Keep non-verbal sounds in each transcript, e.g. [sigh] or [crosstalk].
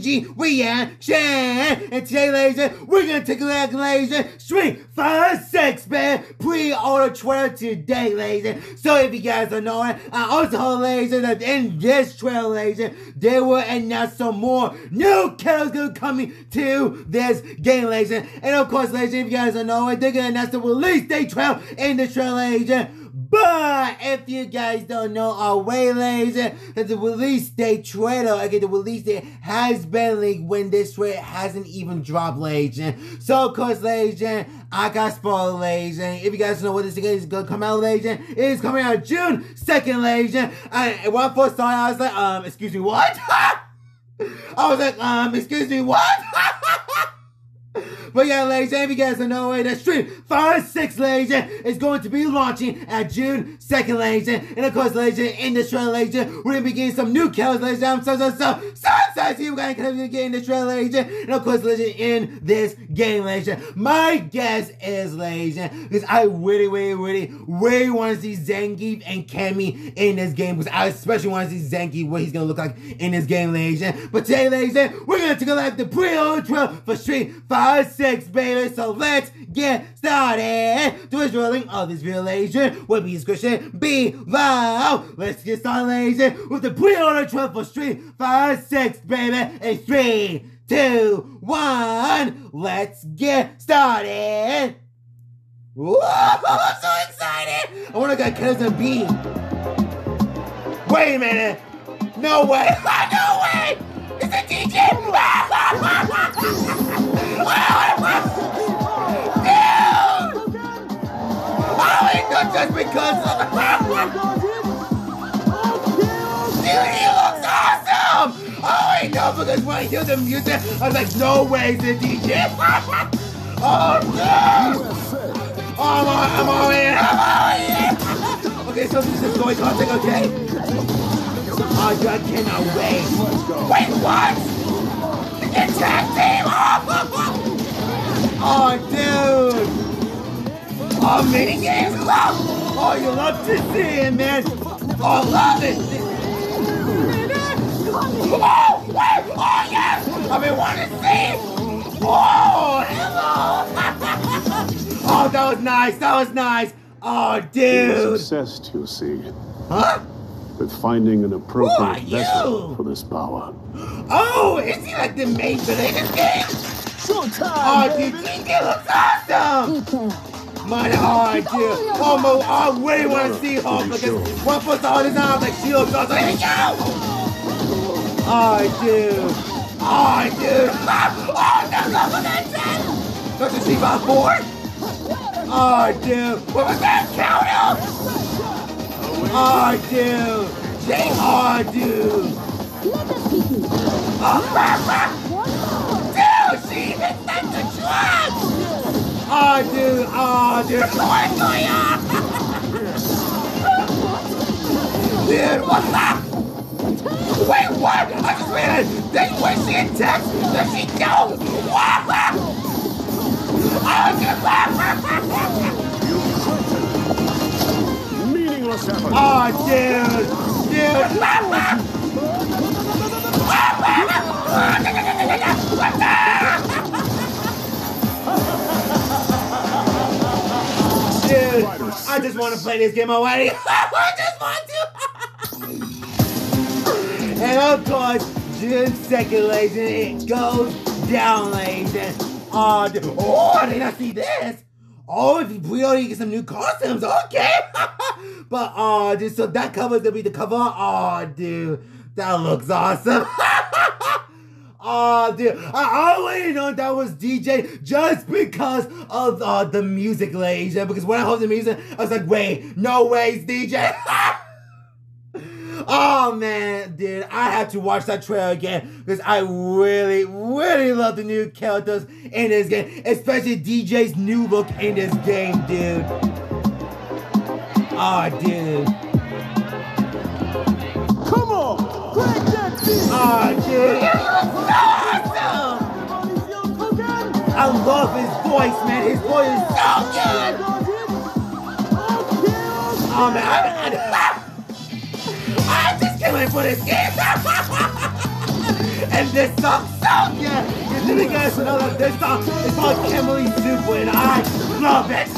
VG reaction. And today, ladies, we're gonna take a look, ladies, Street Fighter 6, man. Pre-order trailer today, ladies. So if you guys don't know it, I also, ladies, that in this trailer, ladies, they will announce some more new characters coming to this game, ladies. And of course, ladies, if you guys don't know it, they're gonna announce the release date trail in the trailer, ladies. But if you guys don't know already, ladies, that the release date trailer, okay, the release date has been leaked when this trailer hasn't even dropped, ladies. So, of course, ladies, I got spoiled, ladies. If you guys know what this is gonna come out, ladies, it is coming out June 2nd, ladies. And when I first saw it, I was like, um, excuse me, what? [laughs] I was like, um, excuse me, what? [laughs] But yeah, ladies, if you guys don't know eh, it, that Street Fighter 6, ladies, eh, is going to be launching at June 2nd, ladies. Eh. And of course, ladies, in this trailer, ladies, we're going to be getting some new kills, ladies. I'm so, so, so, so excited what we're going to get in this trailer, ladies. And of course, ladies, in this game, ladies. My guess is, ladies, because I really, really, really, really want to see Zangief and Cammy in this game, because I especially want to see Zangief, what he's going to look like in this game, ladies. But today, ladies, we're going to take a look at the pre-order trailer for Street Fighter 6 six, baby. So let's get started. To this drilling of this relation will be description below. Let's get started, with the pre-order trip for Street Fighter 6, baby. In three, two, one. Let's get started. Whoa, I'm so excited. I want to get and B. Wait a minute. No way. [laughs] no way. It's a Dee Jay. [laughs] because Dude, he looks awesome! Oh, I know, because when I hear the music, I was like, no way, a Dee Jay! [laughs] oh, no! Oh, I'm on, I'm on in, I'm on in! Okay, so this is going on, okay? Oh, I cannot wait! Wait, what? The tag team! [laughs] Oh, dude! Oh, mini games, love! Oh, you love to see it, man! Oh, love it! Oh, wait! Oh, yes! I've been wanting to see! Oh, hello! [laughs] oh, that was nice, that was nice! Oh, dude! He's obsessed, you see. Huh? With finding an appropriate vessel for this power. Oh, is he like the main villain in this game? Showtime! Oh, dude, TJ looks awesome! My heart, dude. Almost, I really want to see Hulk because one foot all his arms like shield goes like, yo! Oh, dude. Oh, dude. Oh, no, no, look at that! Don't you see my board? Oh, dude. What was that? Count him! Oh, dude. Jay, oh, dude. Oh, Oh, dude. Oh, dude. What's going on? dude, what's up? Wait, what? I just realized. They, was she in text? Does she go? What? Oh, dude. Meaningless effort. Oh, dude. Dude. Dude, want to play this game already. [laughs] I just want to. [laughs] and of course, June 2nd, ladies, and it goes down, ladies. And, oh, oh, I did not see this. Oh, if you pre-order, you get some new costumes. Okay. [laughs] but, uh, oh, dude, so that cover is going to be the cover. Oh, dude, that looks awesome. Ah, oh, dude, I already know that was Dee Jay just because of uh, the music, ladies. Because when I heard the music, I was like, wait, no way, it's Dee Jay. [laughs] oh, man, dude, I have to watch that trailer again because I really, really love the new characters in this game, especially Dee Jay's new look in this game, dude. Oh, dude. Come on, crank that beat. Oh, dude. Love his voice, man. His voice is so good. Oh man, I, I, I just wait for this game. And this song so good. You did guys know that this song is called Kimberly Super and I love it.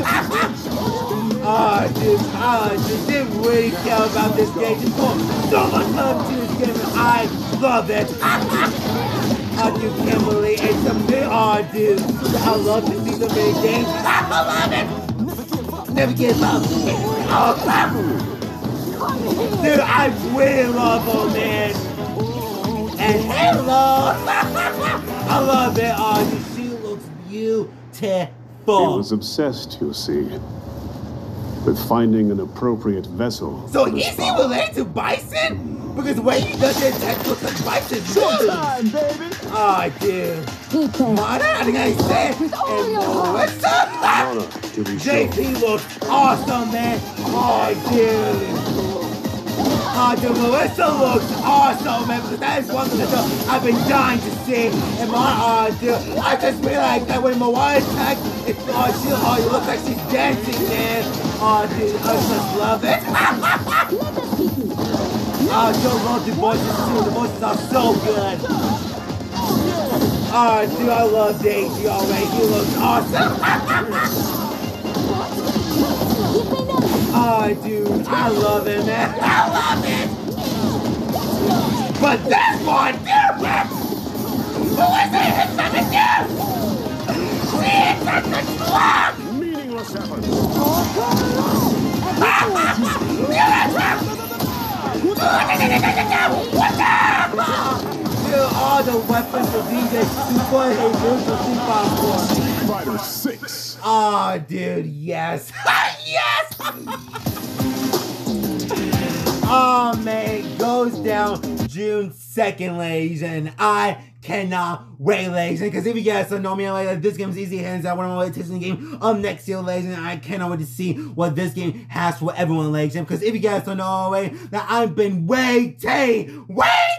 oh, dude, oh, dude, didn't really care about this game. Just so much love to this game and I love it. Oh, dude, Kimberly, it's a bit, dude, I love to see the big game. I love it. Never give up. Oh, Dude, I really love her, man. And hello! I love it. Oh, she looks beautiful. He was obsessed, you see, with finding an appropriate vessel. So is he related to Bison? Because the way he does it, that looks like Bison. Showtime, baby! Oh, dude. Manon, I think I said. And Marisa. JP looks awesome, man. Oh, dude. Oh, dude, Marisa looks awesome, man, because that is one of the shows I've been dying to see. And my, oh, dude, I just realized that when Manon attacked, it's, oh, she, oh, it looks like she's dancing, man. Oh, dude, I just love it. oh, dude, love the voices, too. The voices are so good. Oh, dude, I love Daisy already. He looks awesome. Oh, dude, I love it, man. I love it. But this one, different. Who is it? It's not a dude. It's not the slug. Meaningless effort. [laughs] What's up? The weapons of Dee Jay Super Jesus Super Fighter 6. Oh, dude, yes. [laughs] yes! oh, man, it goes down June 2nd, ladies, and I cannot wait, ladies. Because if you guys don't know me, like, this game's easy hands out one of my tasting game of next year, ladies. And I cannot wait to see what this game has for everyone, ladies. Because if you guys don't know already, that I've been waiting, waiting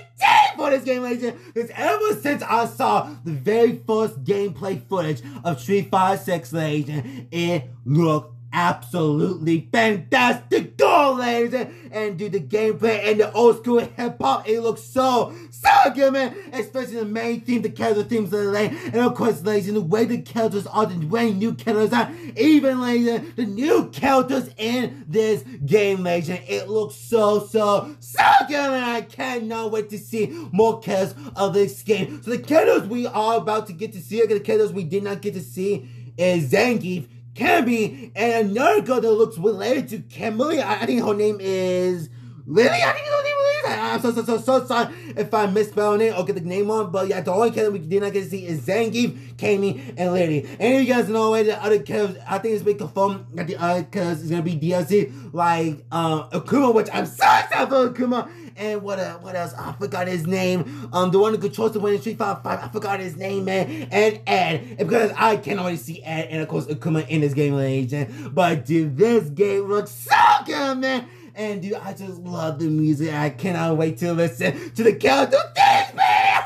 for this game, ladies. and Because ever since I saw the very first gameplay footage of Street Fighter 6, ladies, and it looked absolutely fantastic goal, ladies. And, and dude, the gameplay and the old school hip hop, it looks so, so good, man. Especially the main theme, the character themes of the lane. And of course, ladies, and the way the characters are, the way new characters are, even, ladies, the new characters in this game, ladies. And it looks so, so, so good, man. I cannot wait to see more characters of this game. So the characters we are about to get to see, the characters we did not get to see, is Zangief, Cammy, and another girl that looks related to Kimberly. I, I think her name is Lily. I think her name. I'm so, so, so, so sorry if I'm misspelling it or get the name on, but yeah, the only character we did not get to see is Zangief, Cammy, and Lily. And you guys know the other characters, I think it's been confirmed that the other characters is gonna be DLC, like um, Akuma, which I'm so excited for Akuma. And what uh, what else? I forgot his name. Um, the one who controls the winning Street Fighter Five. I forgot his name, man. And Ed, and because I can already see Ed, and of course Akuma in this game, legend. But dude, this game looks so good, man. And dude, I just love the music. I cannot wait to listen to the character things, man.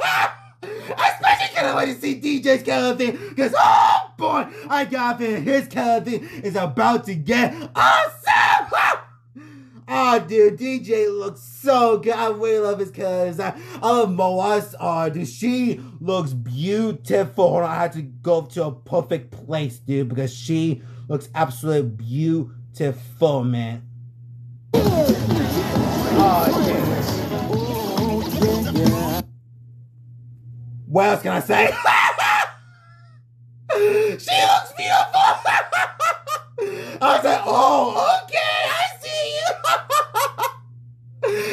Especially cannot wait to see Dee Jay's character because oh boy, I got it. His character is about to get awesome. Oh, [laughs] dude, Dee Jay looks so good. I really love his. I, I love Moas. Oh, dude, she looks beautiful. I had to go to a perfect place, dude, because she looks absolutely beautiful, man. What else can I say? [laughs] she looks beautiful. [laughs] I was like, oh, okay. I see you.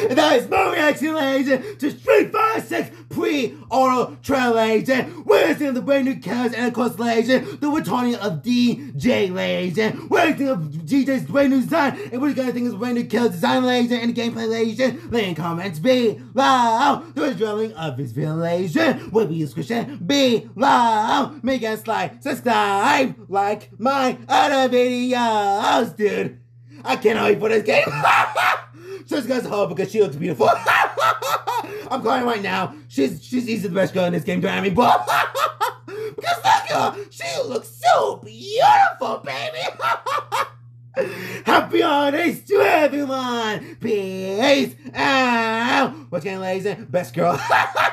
[laughs] That is my reaction, ladies, to Street Fighter 6 pre-order trailer, ladies. We're seeing the brand new cast and course, the returning of Dee Jay. We're seeing of Dee Jay's brand new design, and what you guys think is brand new kill design, ladies, and the gameplay, ladies. Leave in comments below. The drilling of his ladies. Will be description below. Make us like, subscribe, like my other videos, dude. I cannot wait for this game. [laughs] Just guys her because she looks beautiful. [laughs] I'm crying right now. She's she's easily the best girl in this game, I? But [laughs] because look at her, she looks so beautiful, baby. [laughs] Happy holidays to everyone. Peace out. What's going, ladies? Best girl. [laughs]